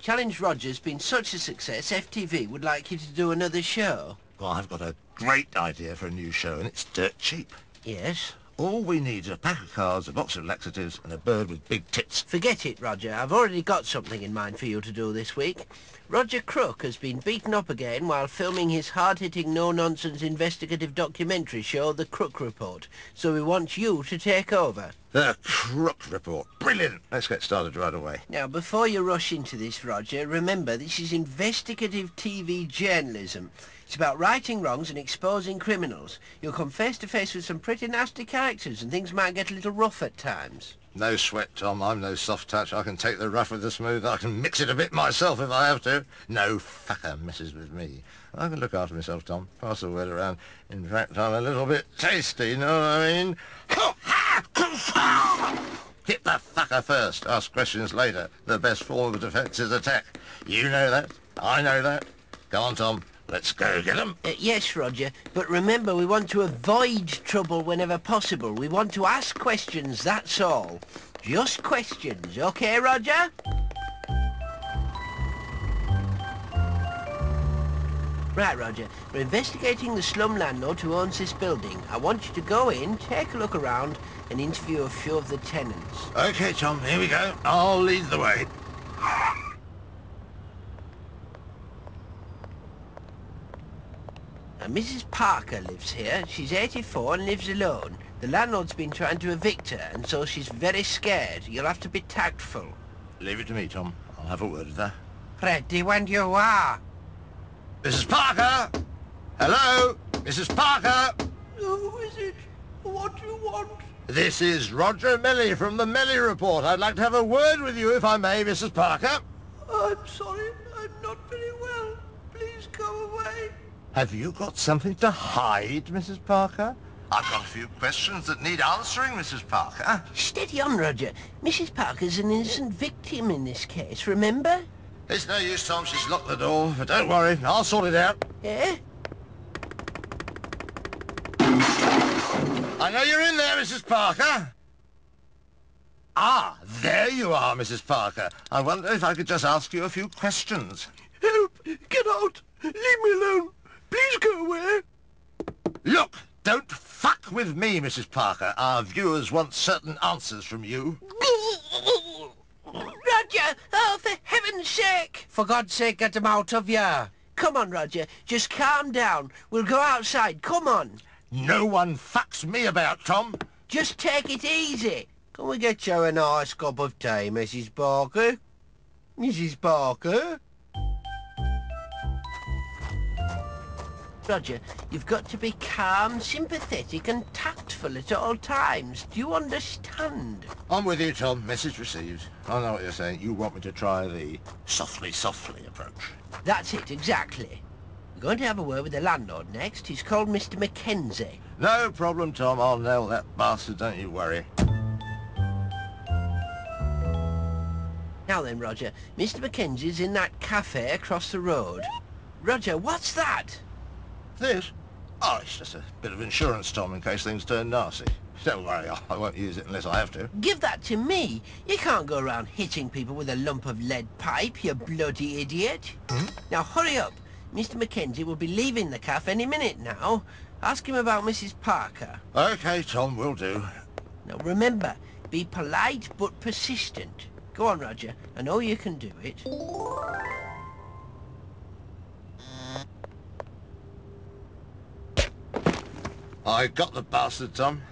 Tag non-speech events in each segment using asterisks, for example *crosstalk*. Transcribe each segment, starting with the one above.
Challenge Roger's been such a success, FTV would like you to do another show. Well, I've got a great idea for a new show, and it's dirt cheap. Yes? All we need is a pack of cards, a box of laxatives, and a bird with big tits. Forget it, Roger. I've already got something in mind for you to do this week. Roger Crook has been beaten up again while filming his hard-hitting, no-nonsense investigative documentary show, The Crook Report. So we want you to take over. The Crook Report. Brilliant. Let's get started right away. Now, before you rush into this, Roger, remember this is investigative TV journalism. It's about righting wrongs and exposing criminals. You'll come face to face with some pretty nasty characters and things might get a little rough at times. No sweat, Tom. I'm no soft touch. I can take the rough with the smooth. I can mix it a bit myself if I have to. No fucker messes with me. I can look after myself, Tom. Pass the word around. In fact, I'm a little bit tasty, you know what I mean? Hit the fucker first. Ask questions later. The best form of defence is attack. You know that. I know that. Go on, Tom. Let's go get 'em. Uh, yes, Roger, but remember we want to avoid trouble whenever possible. We want to ask questions, that's all. Just questions, okay, Roger? Right, Roger. We're investigating the slum landlord who owns this building. I want you to go in, take a look around, and interview a few of the tenants. Okay, Tom, here we go. I'll lead the way. Uh, now, Mrs. Parker lives here. She's 84 and lives alone. The landlord's been trying to evict her, and so she's very scared. You'll have to be tactful. Leave it to me, Tom. I'll have a word with her. Ready when you are. Mrs. Parker! Hello? Mrs. Parker! Who is it? What do you want? This is Roger Mellie from the Mellie Report. I'd like to have a word with you, if I may, Mrs. Parker. I'm sorry. I'm not very well. Please go away. Have you got something to hide, Mrs. Parker? I've got a few questions that need answering, Mrs. Parker. Steady on, Roger. Mrs. Parker's an innocent victim in this case, remember? It's no use, Tom. She's locked the door. But don't worry. I'll sort it out. Yeah? I know you're in there, Mrs. Parker. Ah, there you are, Mrs. Parker. I wonder if I could just ask you a few questions. Help! Get out! Leave me alone! Please go away! Look, don't fuck with me, Mrs. Parker. Our viewers want certain answers from you. *coughs* Roger! Oh, for heaven's sake! For God's sake, get him out of here! Come on, Roger. Just calm down. We'll go outside. Come on. No one fucks me about, Tom. Just take it easy. Can we get you a nice cup of tea, Mrs. Parker? Mrs. Parker? Roger, you've got to be calm, sympathetic and tactful at all times. Do you understand? I'm with you, Tom. Message received. I know what you're saying. You want me to try the softly, softly approach. That's it, exactly. We're going to have a word with the landlord next. He's called Mr. Mackenzie. No problem, Tom. I'll nail that bastard, don't you worry. Now then, Roger, Mr. Mackenzie's in that cafe across the road. Roger, what's that? This? Oh, it's just a bit of insurance, Tom, in case things turn nasty. Don't worry, I *laughs* won't use it unless I have to. Give that to me. You can't go around hitting people with a lump of lead pipe, you bloody idiot. Hmm? Now hurry up. Mr. Mackenzie will be leaving the cafe any minute now. Ask him about Mrs. Parker. Okay, Tom, will do. Now remember, be polite but persistent. Go on, Roger. I know you can do it. I got the bastard, Tom.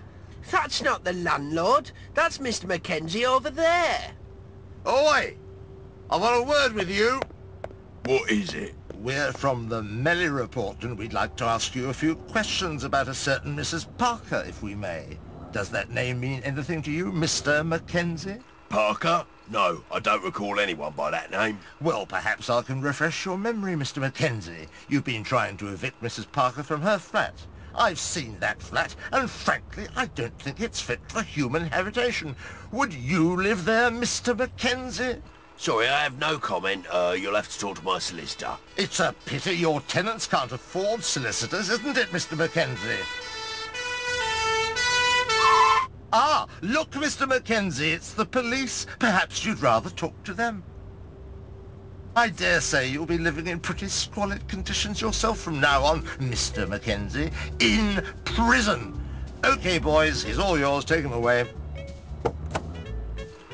That's not the landlord. That's Mr. Mackenzie over there. Oi! I want a word with you. What is it? We're from the Mellie Report, and we'd like to ask you a few questions about a certain Mrs. Parker, if we may. Does that name mean anything to you, Mr. Mackenzie? Parker? No, I don't recall anyone by that name. Well, perhaps I can refresh your memory, Mr. Mackenzie. You've been trying to evict Mrs. Parker from her flat. I've seen that flat, and frankly, I don't think it's fit for human habitation. Would you live there, Mr. Mackenzie? Sorry, I have no comment. Uh, you'll have to talk to my solicitor. It's a pity your tenants can't afford solicitors, isn't it, Mr. Mackenzie? Ah, look, Mr. Mackenzie, it's the police. Perhaps you'd rather talk to them. I dare say you'll be living in pretty squalid conditions yourself from now on, Mr. Mackenzie. In prison. Okay, boys, he's all yours. Take him away.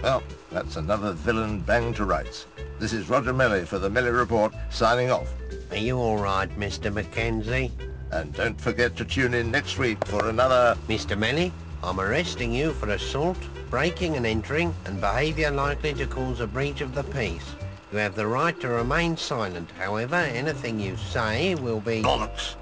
Well, that's another villain banged to rights. This is Roger Mellie for the Mellie Report, signing off. Are you all right, Mr. Mackenzie? And don't forget to tune in next week for another... Mr. Mellie, I'm arresting you for assault, breaking and entering, and behaviour likely to cause a breach of the peace. You have the right to remain silent. However, anything you say will be... Bollocks!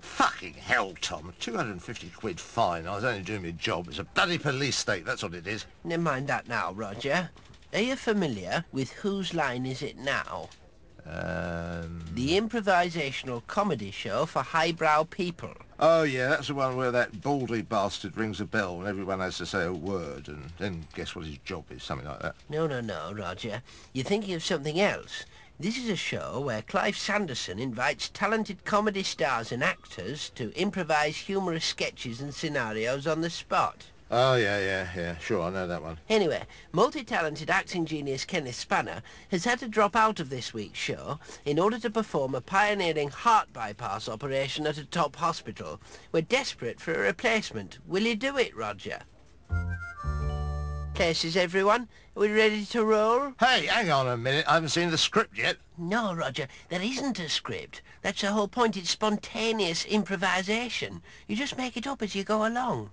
Fucking hell, Tom. 250 quid fine. I was only doing my job. It's a bloody police state, that's what it is. Never mind that now, Roger. Are you familiar with Whose Line Is It Now? Um... The improvisational comedy show for highbrow people. Oh, yeah, that's the one where that baldy bastard rings a bell and everyone has to say a word and then guess what his job is, something like that. No, no, no, Roger. You're thinking of something else. This is a show where Clive Sanderson invites talented comedy stars and actors to improvise humorous sketches and scenarios on the spot. Oh, yeah, yeah, yeah. Sure, I know that one. Anyway, multi-talented acting genius Kenneth Spanner has had to drop out of this week's show in order to perform a pioneering heart bypass operation at a top hospital. We're desperate for a replacement. Will you do it, Roger? Places, everyone? Are we ready to roll? Hey, hang on a minute. I haven't seen the script yet. No, Roger, there isn't a script. That's the whole point. It's spontaneous improvisation. You just make it up as you go along.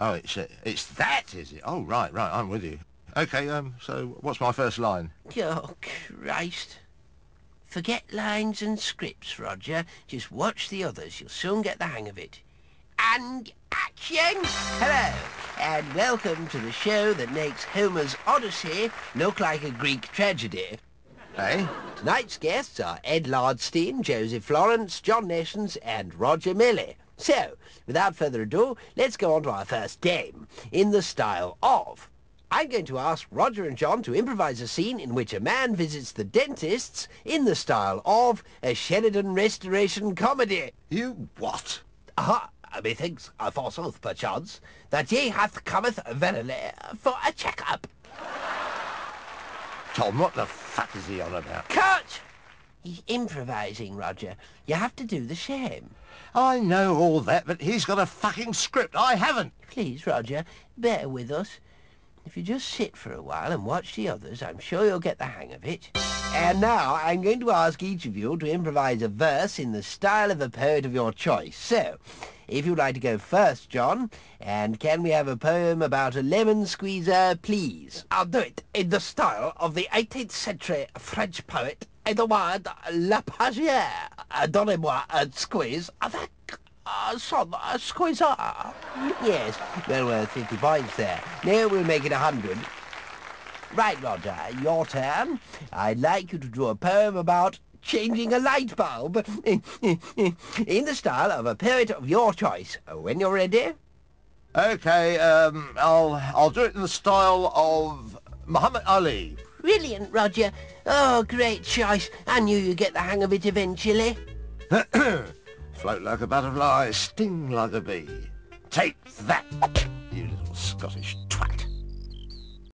Oh, it's uh, it's that, is it? Oh, right, right. I'm with you. Okay, um, so what's my first line? Oh, Christ. Forget lines and scripts, Roger. Just watch the others. You'll soon get the hang of it. And action! Hello, and welcome to the show that makes Homer's Odyssey look like a Greek tragedy. Hey? Tonight's guests are Ed Lardstein, Joseph Florence, John Nations, and Roger Mellie. So, without further ado, let's go on to our first game, in the style of... I'm going to ask Roger and John to improvise a scene in which a man visits the dentists in the style of a Sheridan Restoration comedy. You what? Aha, methinks, uh, forsooth, perchance, that ye hath cometh verily for a check-up. Tom, what the fuck is he on about? Cut! He's improvising, Roger. You have to do the same. I know all that, but he's got a fucking script. I haven't. Please, Roger, bear with us. If you just sit for a while and watch the others, I'm sure you'll get the hang of it. And now I'm going to ask each of you to improvise a verse in the style of a poet of your choice. So, if you'd like to go first, John, and can we have a poem about a lemon squeezer, please? I'll do it in the style of the 18th century French poet Edouard Lapagière. Donnez-moi un squeeze avec uh, some uh, squeezer. Yes, well worth 50 points there. Now we'll make it a 100. Right, Roger, your turn. I'd like you to do a poem about changing a light bulb *laughs* in the style of a poet of your choice. When you're ready. Okay, um, I'll I'll do it in the style of Muhammad Ali. Brilliant, Roger. Oh, great choice. I knew you'd get the hang of it eventually. *clears throat* Float like a butterfly, sting like a bee. Take that, you little Scottish